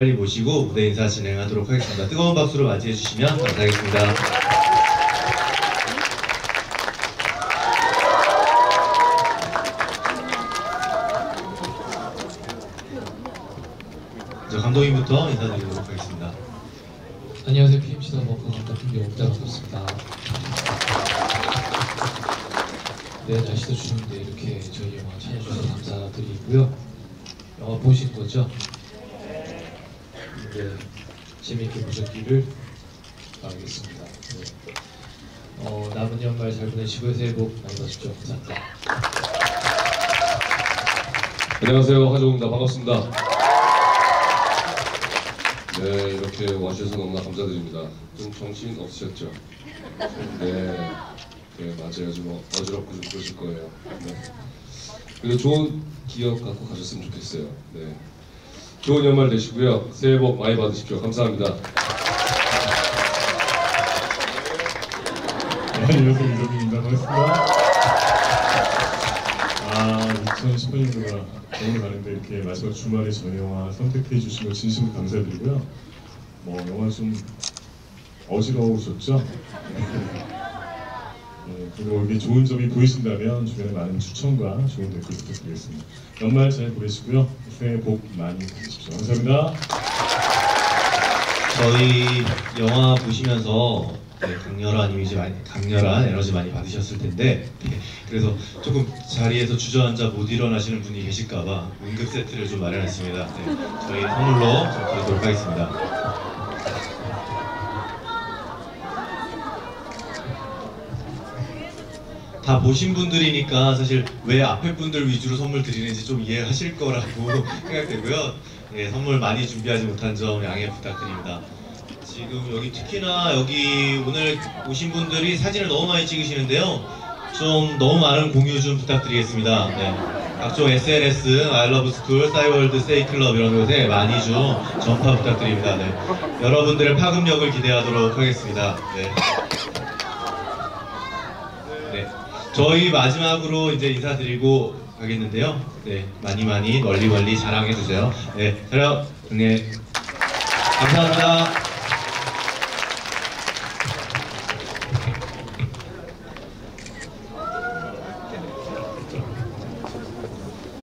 빨리 모시고 무대 인사 진행하도록 하겠습니다. 뜨거운 박수로 맞이해 주시면 감사하겠습니다. 저 감독님부터 인사드리도록 하겠습니다. 안녕하세요. PMC다 먹고 감독 김경옥이라고 하습니다 네, 날씨도 추운데 이렇게 저희 영화 찾아주셔서 감사드리고요. 영화 보신 거죠? 네, 재미있게 보셨기를 바라겠습니다. 네. 어, 남은 연말 잘 보내시고 새해 복 많이 받으십시오. 감사합니다. 안녕하세요 하정우입니다 반갑습니다 네 이렇게 와주셔서 너무나 감사드립니다 좀 정신 없으셨죠? 네, 네 맞아요 좀 어지럽고 좀 그러실 거예요 네. 그래도 좋은 기억 갖고 가셨으면 좋겠어요 네. 좋은 연말 되시고요. 새해 복 많이 받으십시오. 감사합니다. 네, 안녕하세요 이동민입니다. 반갑습니다. 아 2018년도가 너무 가는데 이렇게 마지막 주말에 저 영화 선택해 거 진심으로 감사드리고요. 뭐 영화 좀 어지러우셨죠? 네, 그리고 이게 좋은 점이 보이신다면 주변에 많은 추천과 좋은 댓글 부탁드리겠습니다 연말 잘 보내시고요 새해 복 많이 받으십시오 감사합니다 저희 영화 보시면서 네, 강렬한 이미지 많이, 강렬한 에너지 많이 받으셨을 텐데 네, 그래서 조금 자리에서 주저앉아 못 일어나시는 분이 계실까봐 응급 세트를 좀 마련했습니다. 네, 저희 선물로 좀 드리도록 하겠습니다. 다 보신 분들이니까 사실 왜 앞에 분들 위주로 선물 드리는지 좀 이해하실 거라고 생각되고요. 예, 선물 많이 준비하지 못한 점 양해 부탁드립니다. 지금 여기 특히나 여기 오늘 오신 분들이 사진을 너무 많이 찍으시는데요. 좀 너무 많은 공유 좀 부탁드리겠습니다. 네. 각종 SNS, 아이러브스쿨, 싸이월드, 세이클럽 이런 곳에 많이 좀 전파 부탁드립니다. 네. 여러분들의 파급력을 기대하도록 하겠습니다. 네. 네. 저희 마지막으로 이제 인사드리고 가겠는데요. 네. 많이 많이 멀리 멀리 자랑해 주세요. 네. 촬영, 네. 감사합니다.